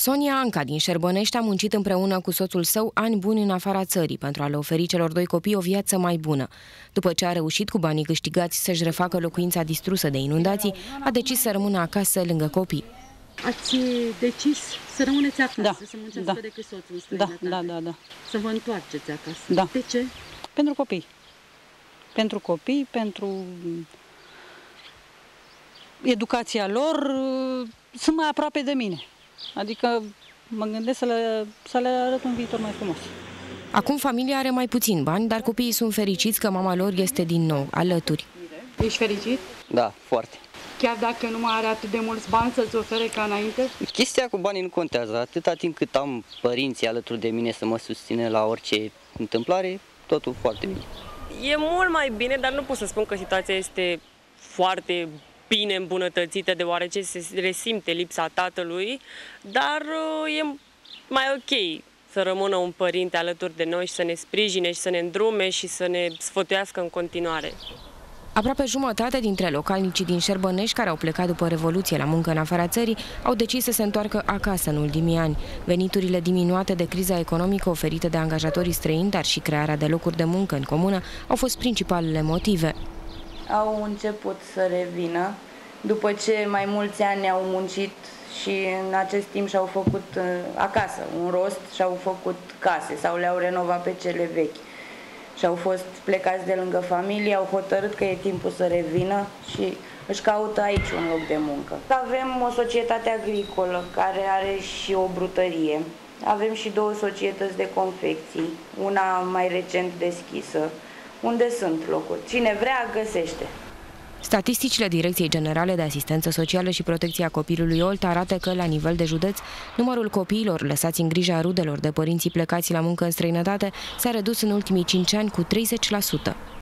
Sonia Anca din Șerbănești a muncit împreună cu soțul său ani buni în afara țării pentru a le oferi celor doi copii o viață mai bună. După ce a reușit cu banii câștigați să-și refacă locuința distrusă de inundații, a decis să rămână acasă lângă copii. Ați decis să rămâneți acasă, Da, să munceți da. decât soțul în Da, străinătate. da, da, da. Să vă întoarceți acasă. Da. De ce? Pentru copii. Pentru copii, pentru educația lor, uh, sunt mai aproape de mine. Adică mă gândesc să le, să le arăt un viitor mai frumos. Acum familia are mai puțin bani, dar copiii sunt fericiți că mama lor este din nou alături. Ești fericit? Da, foarte. Chiar dacă nu mai are atât de mulți bani să-ți ofere ca înainte? Chestia cu banii nu contează. Atâta timp cât am părinții alături de mine să mă susține la orice întâmplare, totul foarte bine. E mult mai bine, dar nu pot să spun că situația este foarte bine îmbunătățită, deoarece se resimte lipsa tatălui, dar uh, e mai ok să rămână un părinte alături de noi și să ne sprijine și să ne îndrume și să ne sfătuiască în continuare. Aproape jumătate dintre localnicii din Șerbănești care au plecat după Revoluție la muncă în afara țării au decis să se întoarcă acasă în ultimii ani. Veniturile diminuate de criza economică oferită de angajatorii străini, dar și crearea de locuri de muncă în comună, au fost principalele motive. au început să revină după ce mai mulți ani au muncit și în acest timp și-au făcut uh, acasă un rost și-au făcut case sau le-au renovat pe cele vechi și au fost plecați de lângă familie, au hotărât că e timpul să revină și își caută aici un loc de muncă. Avem o societate agricolă care are și o brutărie. Avem și două societăți de confecții, una mai recent deschisă, unde sunt locuri. Cine vrea, găsește. Statisticile Direcției Generale de Asistență Socială și Protecția Copilului Olt arată că, la nivel de județ, numărul copiilor lăsați în grija rudelor de părinții plecați la muncă în străinătate s-a redus în ultimii 5 ani cu 30%.